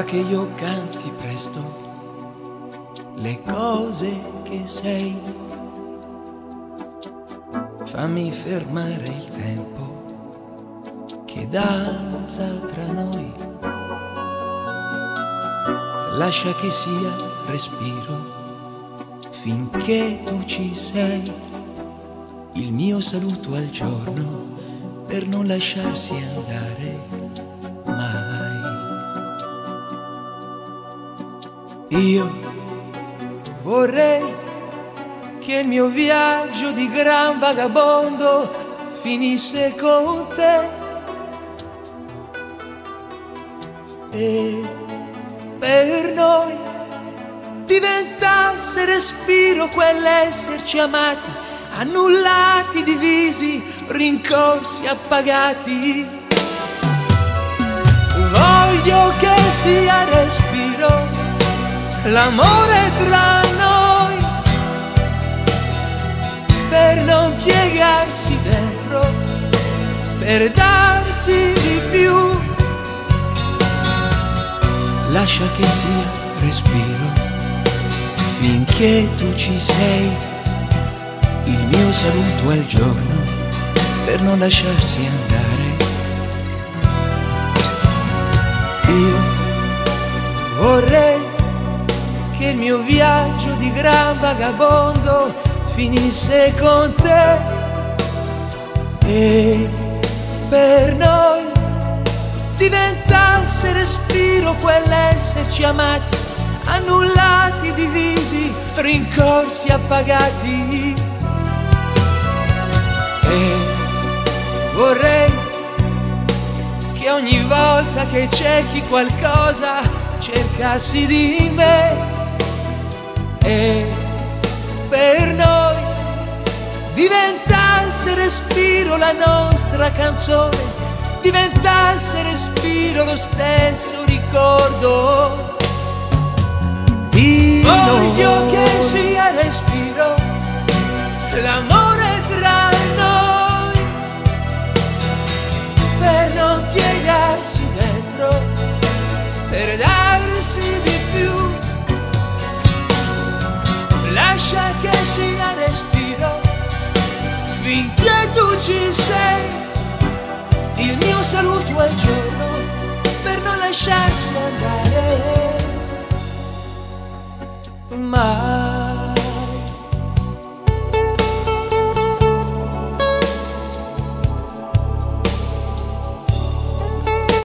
fa che io canti presto le cose che sei. Fammi fermare il tempo che danza tra noi. Lascia che sia respiro finché tu ci sei. Il mio saluto al giorno per non lasciarsi andare Io vorrei che il mio viaggio di gran vagabondo finisse con te. E per noi diventasse respiro quell'esserci amati, annullati, divisi, rincorsi, appagati. Voglio che sia respiro l'amore tra noi per non piegarsi dentro, per darsi di più. Lascia che sia respiro finché tu ci sei, il mio saluto al giorno per non lasciarsi andare. Che il mio viaggio di gran vagabondo finisse con te e per noi diventasse respiro quell'esserci amati, annullati, divisi, rincorsi, appagati. E vorrei che ogni volta che cerchi qualcosa cercassi di me respiro la nostra canzone, diventasse respiro lo stesso ricordo. Di Voglio che sia respiro l'amore tra noi per non piegarsi dentro, per darsi di più. Lascia che sia ci sei. Il mio saluto al giorno per non lasciarsi andare mai.